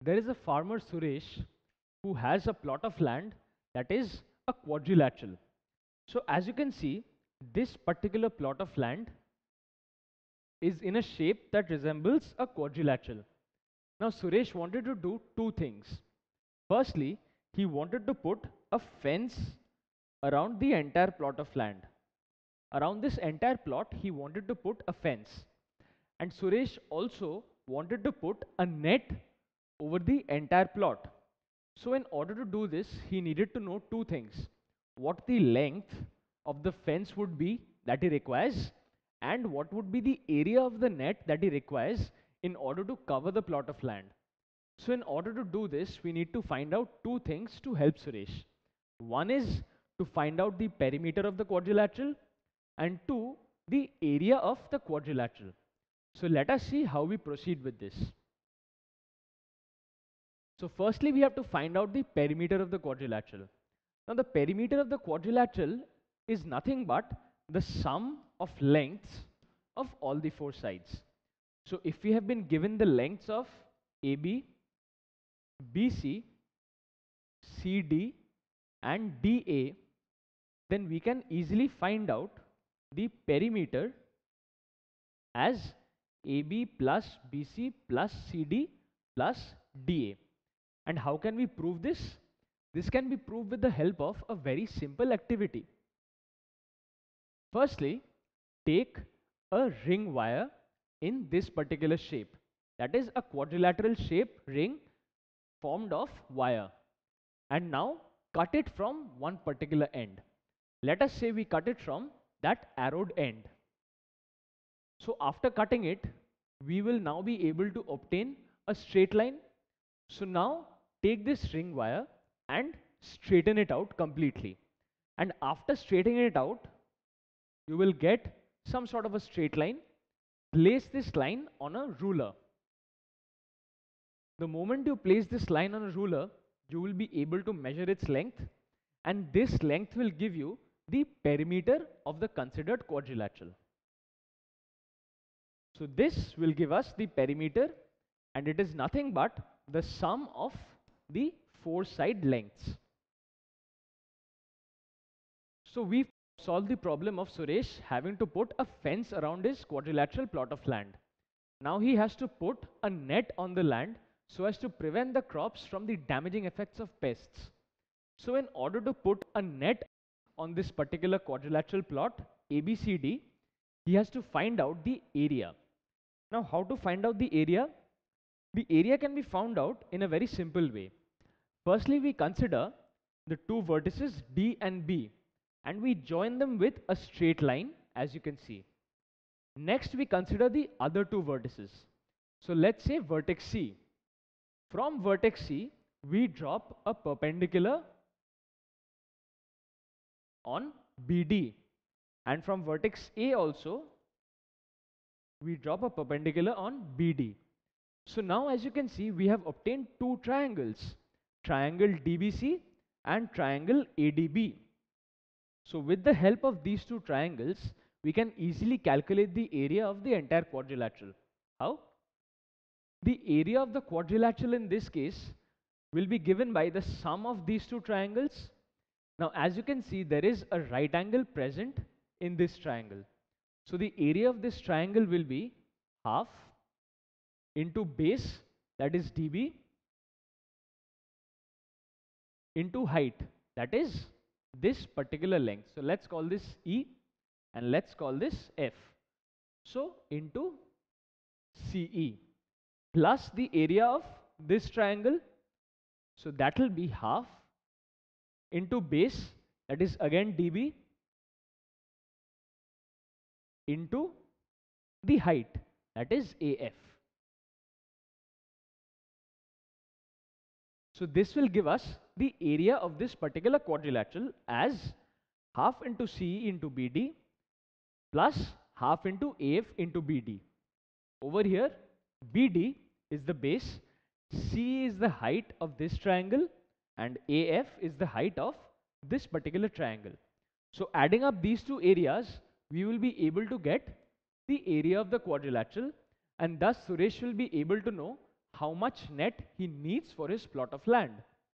there is a farmer Suresh who has a plot of land that is a quadrilateral. So as you can see, this particular plot of land is in a shape that resembles a quadrilateral. Now Suresh wanted to do two things. Firstly, he wanted to put a fence around the entire plot of land. Around this entire plot, he wanted to put a fence. And Suresh also wanted to put a net over the entire plot. So in order to do this, he needed to know two things. What the length of the fence would be that he requires and what would be the area of the net that he requires in order to cover the plot of land. So in order to do this, we need to find out two things to help Suresh. One is to find out the perimeter of the quadrilateral and two, the area of the quadrilateral. So let us see how we proceed with this. So firstly, we have to find out the perimeter of the quadrilateral. Now the perimeter of the quadrilateral is nothing but the sum of lengths of all the four sides. So if we have been given the lengths of AB, BC, CD and DA, then we can easily find out the perimeter as AB plus BC plus CD plus DA. And how can we prove this? This can be proved with the help of a very simple activity. Firstly, take a ring wire in this particular shape. That is a quadrilateral shape ring formed of wire. And now cut it from one particular end. Let us say we cut it from that arrowed end. So after cutting it, we will now be able to obtain a straight line. So now take this ring wire and straighten it out completely. And after straightening it out, you will get some sort of a straight line. Place this line on a ruler. The moment you place this line on a ruler, you will be able to measure its length and this length will give you the perimeter of the considered quadrilateral. So this will give us the perimeter and it is nothing but the sum of the four side lengths. So we've solve the problem of Suresh having to put a fence around his quadrilateral plot of land. Now he has to put a net on the land so as to prevent the crops from the damaging effects of pests. So in order to put a net on this particular quadrilateral plot ABCD, he has to find out the area. Now how to find out the area? The area can be found out in a very simple way. Firstly, we consider the two vertices D and B and we join them with a straight line as you can see. Next we consider the other two vertices. So let's say vertex C. From vertex C we drop a perpendicular on BD and from vertex A also we drop a perpendicular on BD. So now as you can see we have obtained two triangles triangle DBC and triangle ADB. So with the help of these two triangles, we can easily calculate the area of the entire quadrilateral. How? The area of the quadrilateral in this case will be given by the sum of these two triangles. Now as you can see, there is a right angle present in this triangle. So the area of this triangle will be half into base that is DB into height that is this particular length. So let's call this E and let's call this F. So into CE plus the area of this triangle. So that will be half into base that is again DB into the height that is AF. So this will give us the area of this particular quadrilateral as half into CE into BD plus half into AF into BD. Over here, BD is the base, C is the height of this triangle and AF is the height of this particular triangle. So adding up these two areas, we will be able to get the area of the quadrilateral and thus Suresh will be able to know how much net he needs for his plot of land.